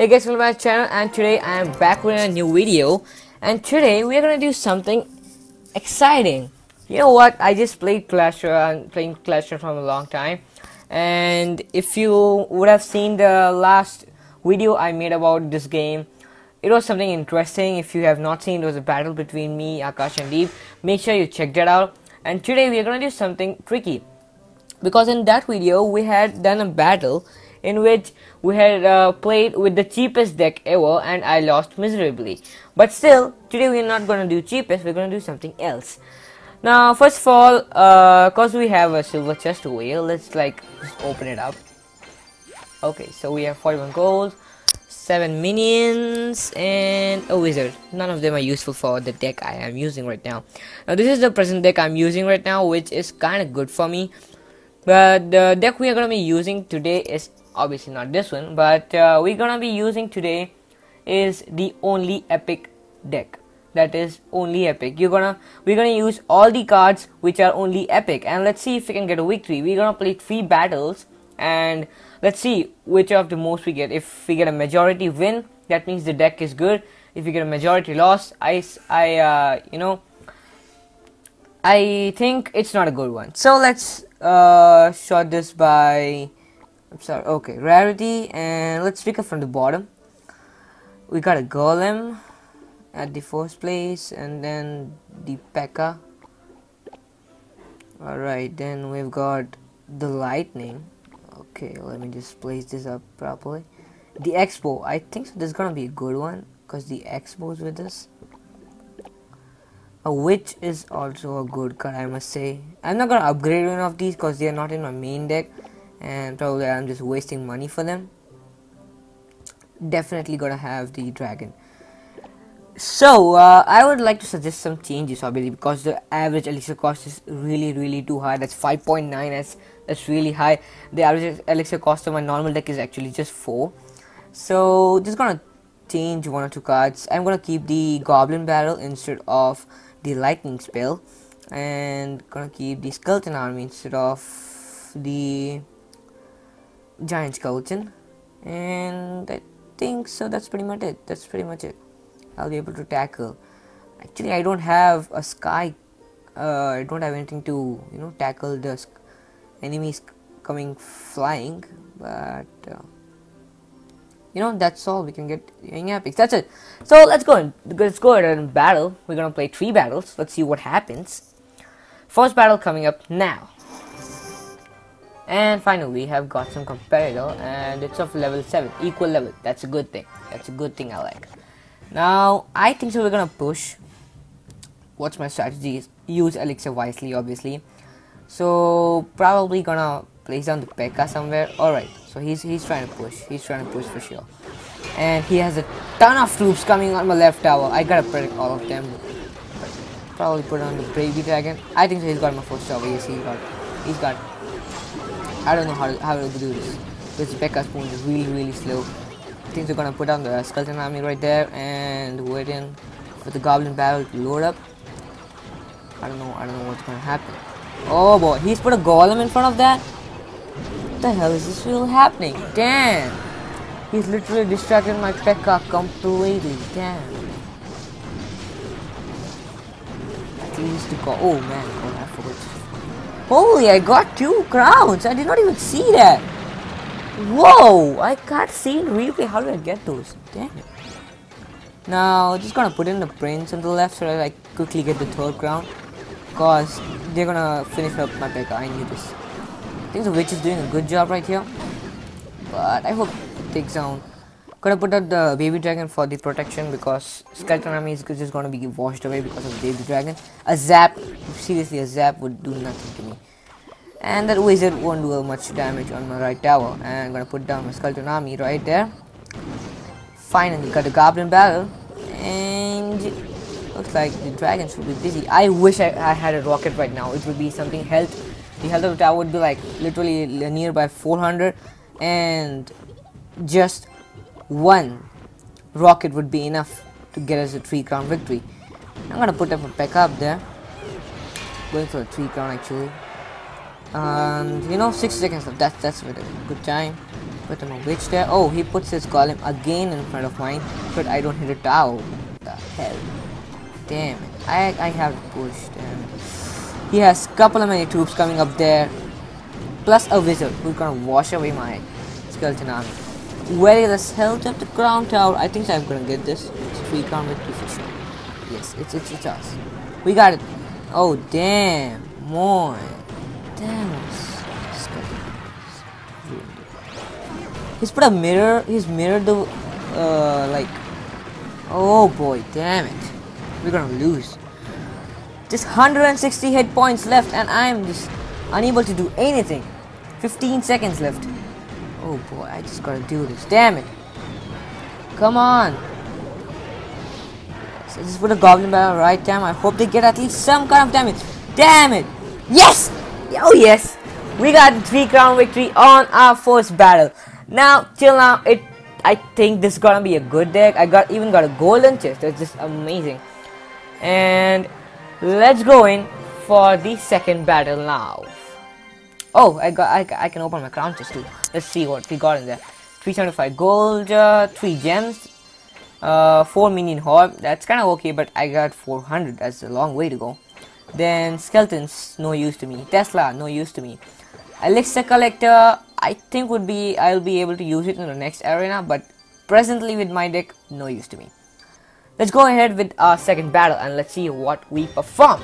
Hey guys, welcome back to my channel and today I am back with a new video. And today we are gonna do something exciting. You know what, I just played Clash Royale, playing Clash Royale from a long time. And if you would have seen the last video I made about this game it was something interesting. If you have not seen it was a battle between me, Akash and Deep. Make sure you check that out. And today we are gonna do something tricky. Because in that video we had done a battle in which we had uh, played with the cheapest deck ever and I lost miserably. But still, today we're not gonna do cheapest, we're gonna do something else. Now, first of all, uh, cause we have a silver chest over here, let's like just open it up. Okay, so we have 41 gold, 7 minions, and a wizard. None of them are useful for the deck I am using right now. Now, this is the present deck I'm using right now, which is kind of good for me. But the deck we are to be using today is obviously not this one but uh, we're gonna be using today is the only epic deck. That is only epic. You're gonna we're gonna use all the cards which are only epic and let's see if we can get a victory. We're gonna play three battles and let's see which of the most we get. If we get a majority win that means the deck is good. If we get a majority loss i i uh, you know i think it's not a good one. So let's uh short this by I'm sorry, okay, rarity, and let's pick up from the bottom. We got a golem at the first place, and then the P.E.K.K.A. Alright, then we've got the lightning. Okay, let me just place this up properly. The X-Bow, I think so this is gonna be a good one, because the X-Bow is with us. A witch is also a good card, I must say. I'm not gonna upgrade one of these because they are not in my main deck and probably I'm just wasting money for them. Definitely gonna have the dragon. So uh, I would like to suggest some changes, obviously, because the average elixir cost is really, really too high. That's 5.9. That's that's really high. The average elixir cost of my normal deck is actually just four. So just gonna change one or two cards. I'm gonna keep the goblin barrel instead of the lightning spell, and gonna keep the skeleton army instead of the giant skeleton and I think so that's pretty much it. That's pretty much it. I'll be able to tackle. Actually I don't have a sky uh, I don't have anything to you know tackle the enemies coming flying but uh, you know that's all we can get in epics that's it. So let's go and let's go ahead and battle. We're gonna play three battles. Let's see what happens. First battle coming up now and finally we have got some competitor and it's of level 7 equal level. That's a good thing. That's a good thing I like. Now I think so we're gonna push what's my strategy is. Use elixir wisely obviously. So probably gonna place down the P.E.K.K.A somewhere. Alright so he's he's trying to push. He's trying to push for sure. And he has a ton of troops coming on my left tower. I gotta predict all of them. Probably put on the Baby Dragon. I think so he's got my first tower. Yes he got he's got I don't know how to, how to do this. This Becca spoon is really really slow. I think they're gonna put on the skeleton army right there and waiting for the goblin barrel to load up. I don't know. I don't know what's gonna happen. Oh boy, he's put a golem in front of that. What the hell is this really happening? Damn. He's literally distracted my P.E.K.K.A completely. Damn. At least to go. Oh man, God, I forgot Holy, I got two crowns. I did not even see that. Whoa, I can't see really. How did I get those? Damn it. Now, just gonna put in the prince on the left so that I quickly get the third crown. Cause they're gonna finish up my P.E.K.K.A. I need this. I think the witch is doing a good job right here. But I hope it takes down. Gonna put out the baby dragon for the protection because skeleton army is just gonna be washed away because of the baby dragon. A zap, seriously, a zap would do nothing to me. And that wizard won't do much damage on my right tower. And I'm gonna put down my skeleton army right there. Finally, got the goblin barrel And looks like the dragon should be busy. I wish I, I had a rocket right now. It would be something health. The health of the tower would be like literally nearby 400. And just one rocket would be enough to get us a 3 crown victory. I'm gonna put up a P.E.K.K.A up there. Going for a 3 crown actually and you know 6 seconds left that's that's a good time Put him a witch there. Oh, he puts his golem again in front of mine, but I don't hit a tower. What the hell? Damn it. I, I have pushed. it. He has a couple of many troops coming up there. Plus a wizard who's gonna wash away my skeleton army. Where is held up the crown tower? I think I'm gonna get this. It's three crown victory for sure. Yes, it's it's it's us. We got it. Oh damn, more. Damn. He's put a mirror. He's mirrored the uh like. Oh boy, damn it. We're gonna lose. Just 160 hit points left, and I'm just unable to do anything. 15 seconds left. Oh boy, I just gotta do this. Damn it. Come on. So just put a goblin barrel, right time. I hope they get at least some kind of damage. Damn it. Yes! Oh yes. We got the 3 crown victory on our first battle. Now, till now, it I think this is gonna be a good deck. I got even got a golden chest. That's just amazing. And let's go in for the second battle now. Oh, I got I, I can open my crown chest too. Let's see what we got in there. 375 gold, uh, 3 gems, uh, 4 minion horde. That's kind of okay, but I got 400. That's a long way to go. Then skeletons, no use to me. Tesla, no use to me. Elixir collector, I think would be I'll be able to use it in the next arena, but presently with my deck, no use to me. Let's go ahead with our second battle and let's see what we perform.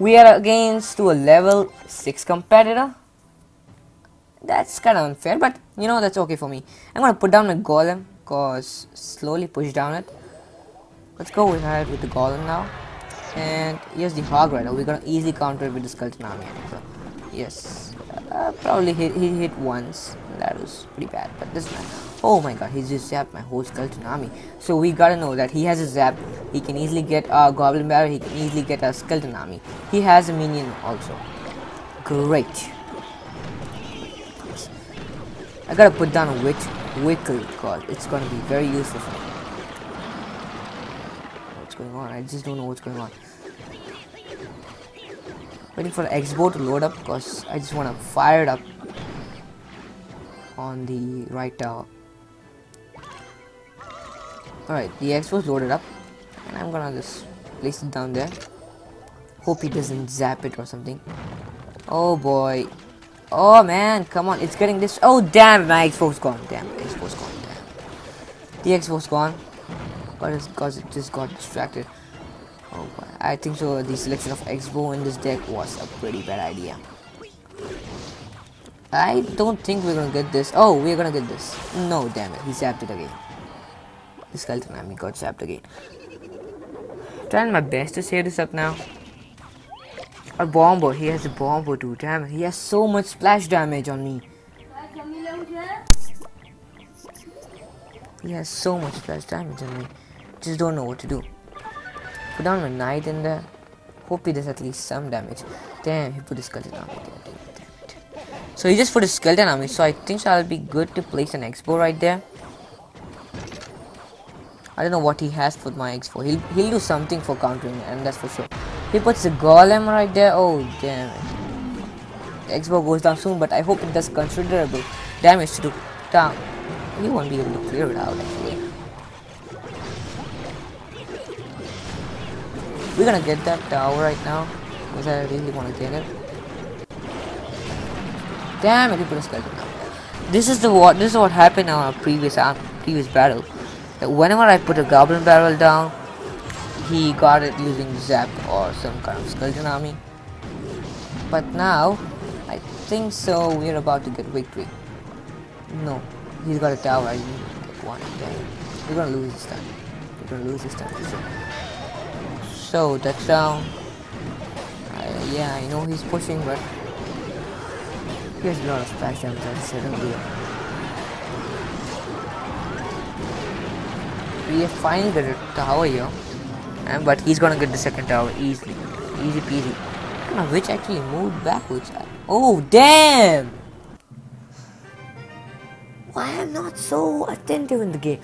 We are against to a level 6 competitor. That's kind of unfair, but you know, that's okay for me. I'm gonna put down my golem, cause slowly push down it. Let's go ahead with the golem now. And here's the hog rider. We're gonna easily counter it with the skeleton army. So, yes, uh, probably hit, he hit once. That was pretty bad, but this man. Oh my god, he just zapped my whole skeleton army. So we gotta know that he has a zap. He can easily get a goblin barrel. He can easily get a skeleton army. He has a minion also. Great. I gotta put down a witch quickly because it's gonna be very useful for me. What's going on? I just don't know what's going on. Waiting for the X-bow to load up because I just want to fire it up on the right tower. Alright, the X-bow loaded up and I'm gonna just place it down there. Hope he doesn't zap it or something. Oh boy. Oh man, come on, it's getting this. Oh damn, my X-bow's gone. Damn, X-bow's gone. Damn. The X-bow's gone. Because it just got distracted. Oh, I think so. The selection of X-bow in this deck was a pretty bad idea. I don't think we're gonna get this. Oh, we're gonna get this. No, damn it. He zapped it again. The skeleton army got zapped again. Trying my best to save this up now. A bomber. He has a bomber too. Damn it. He has so much splash damage on me. He has so much splash damage on me. Just don't know what to do. Put down a knight in there. Uh, hope he does at least some damage. Damn, he put a skeleton army there. So he just put a skeleton army. So I think so I'll be good to place an X-bow right there. I don't know what he has for my X-bow. He'll, he'll do something for countering and that's for sure. He puts a golem right there. Oh, damn it. X-bow goes down soon, but I hope it does considerable damage to the town. He won't be able to clear it out actually. We're gonna get that tower right now because I really want to get it. Damn it! He put a skeleton down This is the what. This is what happened in our previous uh, previous battle. That whenever I put a goblin barrel down, he got it using zap or some kind of skeleton army. But now, I think so. We're about to get victory. No, he's got a tower. I get one. We're gonna lose this time. We're gonna lose this time. So that's. Uh, yeah, I know he's pushing, but here's a lot of splash damage I said earlier. We have finally got a tower here, and but he's gonna get the second tower easily, easy peasy. My witch actually moved backwards. Oh damn! Why am not so attentive in the game?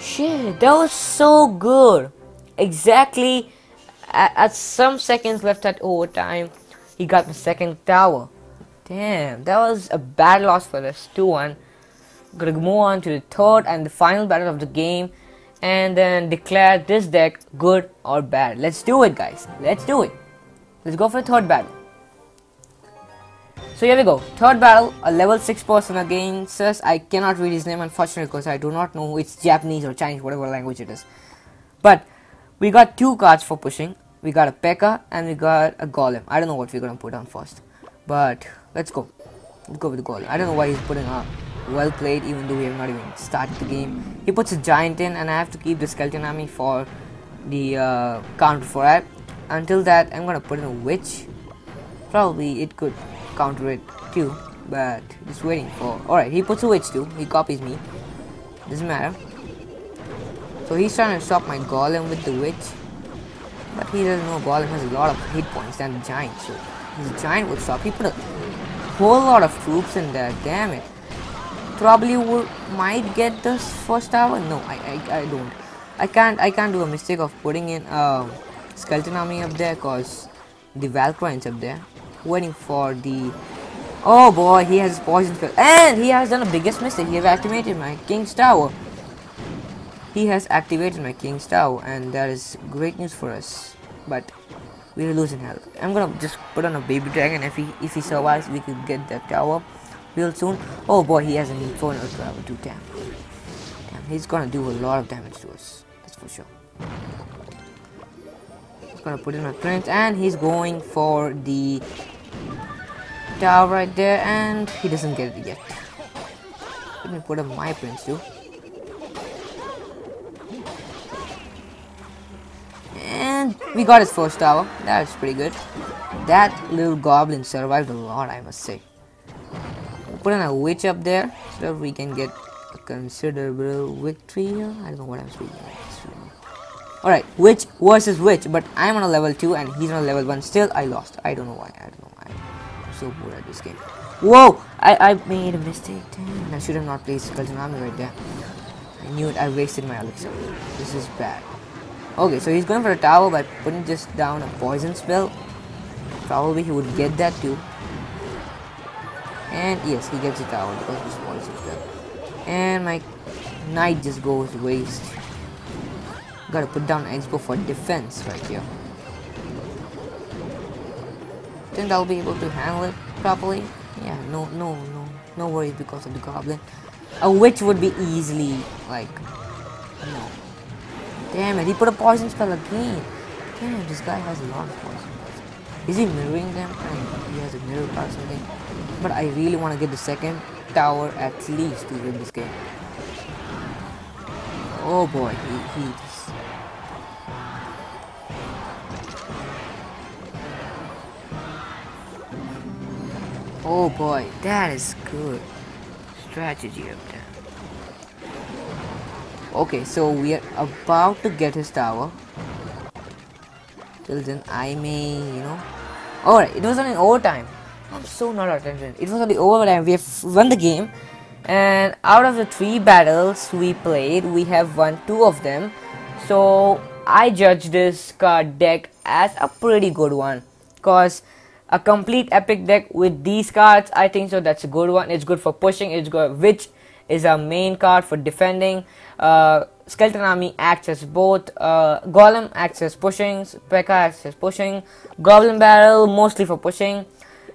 Shit, that was so good. Exactly at, at some seconds left at overtime, he got the second tower. Damn, that was a bad loss for us. 2-1. Gonna move on to the third and the final battle of the game and then declare this deck good or bad. Let's do it guys. Let's do it. Let's go for the third battle. So here we go. Third battle, a level 6 person against us. I cannot read his name unfortunately because I do not know it's Japanese or Chinese, whatever language it is. But we got two cards for pushing. We got a P.E.K.K.A and we got a Golem. I don't know what we're gonna put on first. But let's go. Let's go with the Golem. I don't know why he's putting up well played even though we have not even started the game. He puts a giant in and I have to keep the skeleton army for the uh, counter for that. Until that I'm gonna put in a witch. Probably it could counter it too but just waiting for alright he puts a witch too he copies me doesn't matter so he's trying to stop my golem with the witch. But he doesn't know golem has a lot of hit points than the giant so his giant would stop he put a whole lot of troops in there. Damn it. Probably would might get this first tower no I, I, I don't. I can't I can't do a mistake of putting in a skeleton army up there cause the Valkyries up there. Waiting for the oh boy he has poison spell and he has done the biggest mistake he has activated my king's tower he has activated my king's tower and that is great news for us. But we're losing health. I'm gonna just put on a baby dragon. If he if he survives we could get that tower real soon. Oh boy he has an infernal tower too damn damn he's gonna do a lot of damage to us that's for sure. He's gonna put in my prince and he's going for the tower right there and he doesn't get it yet. Let me put up my prince too. And we got his first tower. That's pretty good. That little goblin survived a lot, I must say. We'll put in a witch up there so that we can get a considerable victory. I don't know what I'm speaking. Alright, witch versus witch, but I'm on a level 2 and he's on a level 1. Still, I lost. I don't know why. I don't know why. I'm so bored at this game. Whoa! I, I made a mistake. Damn, I should have not placed Skeleton Army right there. I knew it. I wasted my elixir. This is bad. Okay, so he's going for a tower by putting just down a poison spell. Probably he would get that too. And yes, he gets a tower because of his poison spell. And my knight just goes waste. Gotta put down X-Bow for defense right here think I'll be able to handle it properly. Yeah, no, no, no, no worries because of the goblin. A witch would be easily, like, no. Damn it, he put a poison spell again. Damn, this guy has a lot of poison spells. Is he mirroring them? he has a mirror or something. But I really want to get the second tower at least to win this game. Oh boy, he, he Oh boy, that is good strategy up there. Okay, so we are about to get his tower. Till then, I may, you know. Alright, it was on an overtime. I'm so not attention. It was on the overtime. We have won the game. And out of the three battles we played, we have won two of them. So I judge this card deck as a pretty good one. Because a complete epic deck with these cards i think so that's a good one it's good for pushing it's good witch is a main card for defending uh, skeleton army acts as both uh, golem acts as pushing P.E.K.K.A acts as pushing goblin barrel mostly for pushing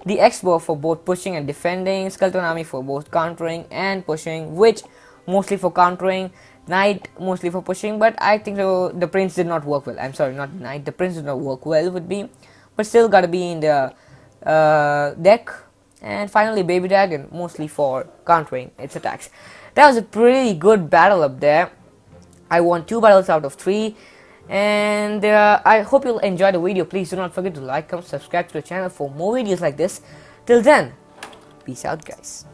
the X-Bow for both pushing and defending skeleton army for both countering and pushing witch mostly for countering knight mostly for pushing but i think the prince did not work well. I'm sorry not knight the prince did not work well with me but still gotta be in the uh, deck and finally baby dragon mostly for countering its attacks. That was a pretty good battle up there. I won two battles out of three. And uh, i hope you'll enjoy the video. Please do not forget to like comment subscribe to the channel for more videos like this. Till then peace out guys